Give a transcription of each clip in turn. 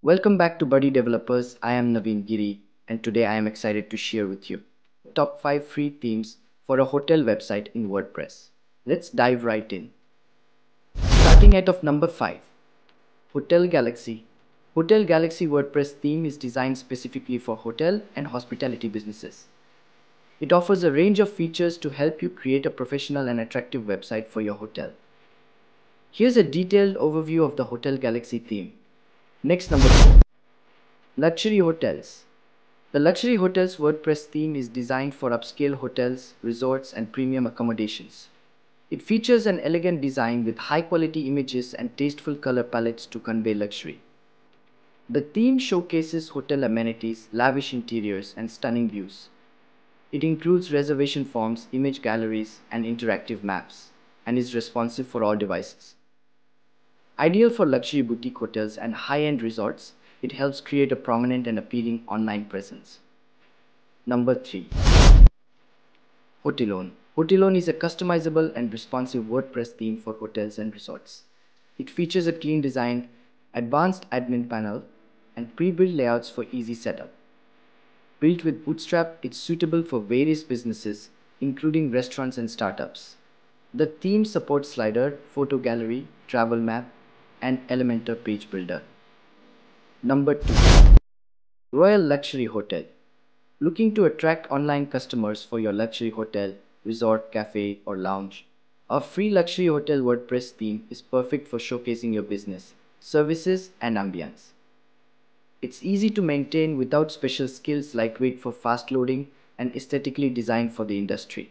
Welcome back to Buddy Developers. I am Naveen Giri and today I am excited to share with you top 5 free themes for a hotel website in WordPress. Let's dive right in. Starting at of number 5. Hotel Galaxy. Hotel Galaxy WordPress theme is designed specifically for hotel and hospitality businesses. It offers a range of features to help you create a professional and attractive website for your hotel. Here's a detailed overview of the Hotel Galaxy theme. Next number 4. Luxury Hotels. The Luxury Hotels WordPress theme is designed for upscale hotels, resorts and premium accommodations. It features an elegant design with high quality images and tasteful color palettes to convey luxury. The theme showcases hotel amenities, lavish interiors and stunning views. It includes reservation forms, image galleries and interactive maps and is responsive for all devices. Ideal for luxury boutique hotels and high-end resorts, it helps create a prominent and appealing online presence. Number 3. Hotelone. Hotelone is a customizable and responsive WordPress theme for hotels and resorts. It features a clean design, advanced admin panel, and pre-built layouts for easy setup. Built with Bootstrap, it's suitable for various businesses, including restaurants and startups. The theme supports slider, photo gallery, travel map, and Elementor Page Builder. Number 2. Royal Luxury Hotel. Looking to attract online customers for your luxury hotel, resort, cafe, or lounge? A free luxury hotel WordPress theme is perfect for showcasing your business, services, and ambience. It's easy to maintain without special skills lightweight for fast loading and aesthetically designed for the industry.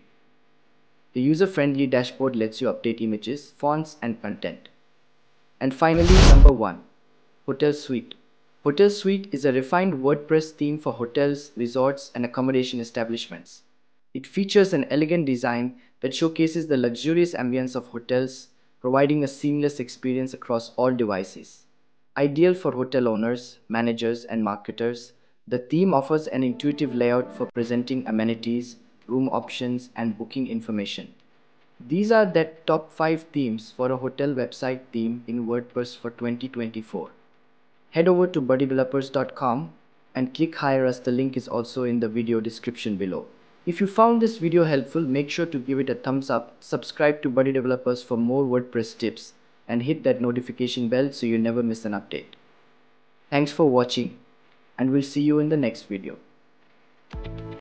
The user-friendly dashboard lets you update images, fonts, and content. And finally, number one, Hotel Suite. Hotel Suite is a refined WordPress theme for hotels, resorts, and accommodation establishments. It features an elegant design that showcases the luxurious ambience of hotels, providing a seamless experience across all devices. Ideal for hotel owners, managers, and marketers, the theme offers an intuitive layout for presenting amenities, room options, and booking information. These are the top 5 themes for a hotel website theme in WordPress for 2024. Head over to buddydevelopers.com and click hire us. The link is also in the video description below. If you found this video helpful, make sure to give it a thumbs up, subscribe to Buddy Developers for more WordPress tips, and hit that notification bell so you never miss an update. Thanks for watching, and we'll see you in the next video.